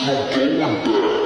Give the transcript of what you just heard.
Fucking